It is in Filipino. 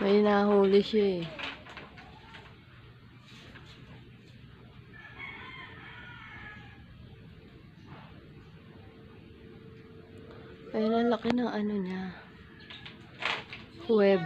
May nahuli siya eh. Ayun, ang laki ng ano niya. Web.